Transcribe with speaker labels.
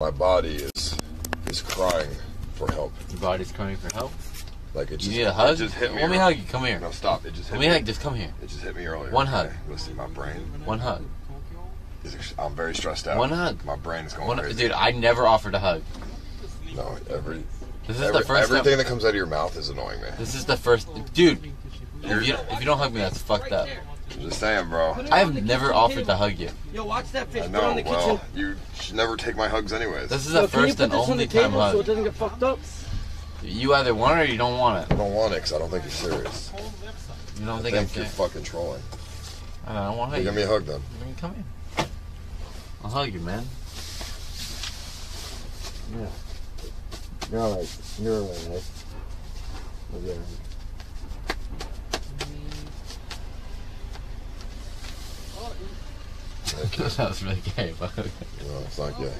Speaker 1: My body is is crying for help.
Speaker 2: Your body's crying for help.
Speaker 1: Like it
Speaker 2: You
Speaker 1: just
Speaker 2: need a hug?
Speaker 1: It just hit me.
Speaker 2: Let me
Speaker 1: ear-
Speaker 2: hug you. Come here.
Speaker 1: No, stop. It just hit
Speaker 2: Let me
Speaker 1: me.
Speaker 2: hug. Just come here.
Speaker 1: It just hit me earlier.
Speaker 2: One hug.
Speaker 1: Okay, Listen, my brain.
Speaker 2: One hug.
Speaker 1: Is, I'm very stressed out.
Speaker 2: One hug.
Speaker 1: My brain is going
Speaker 2: One,
Speaker 1: crazy.
Speaker 2: dude, I never offered a hug.
Speaker 1: No, every,
Speaker 2: This is
Speaker 1: every
Speaker 2: the first
Speaker 1: everything
Speaker 2: time.
Speaker 1: that comes out of your mouth is annoying me.
Speaker 2: This is the first, dude. If you, if you don't hug me, that's fucked up.
Speaker 1: I'm just saying, bro.
Speaker 2: I have never offered to hug you.
Speaker 3: Yo, watch that fish.
Speaker 1: I
Speaker 3: Put it on
Speaker 1: know.
Speaker 3: the
Speaker 1: Well,
Speaker 3: kitchen.
Speaker 1: you should never take my hugs, anyways.
Speaker 2: This is
Speaker 3: Yo,
Speaker 2: the
Speaker 3: can
Speaker 2: first
Speaker 3: put
Speaker 2: and
Speaker 3: this on
Speaker 2: only
Speaker 3: the
Speaker 2: time
Speaker 3: table so it doesn't get fucked up?
Speaker 2: You either want it or you don't want it.
Speaker 1: I don't want it because I don't think you're serious.
Speaker 2: You don't
Speaker 1: I
Speaker 2: think I'm
Speaker 1: you're
Speaker 2: serious?
Speaker 1: fucking trolling.
Speaker 2: I don't want to
Speaker 1: Hey,
Speaker 2: hug
Speaker 1: give me a hug then.
Speaker 2: I mean, Come here. I'll hug you, man.
Speaker 3: Yeah. You're alright. You're alright, right? Okay.
Speaker 1: You.
Speaker 2: that was really gay, but.
Speaker 1: No, it's not gay.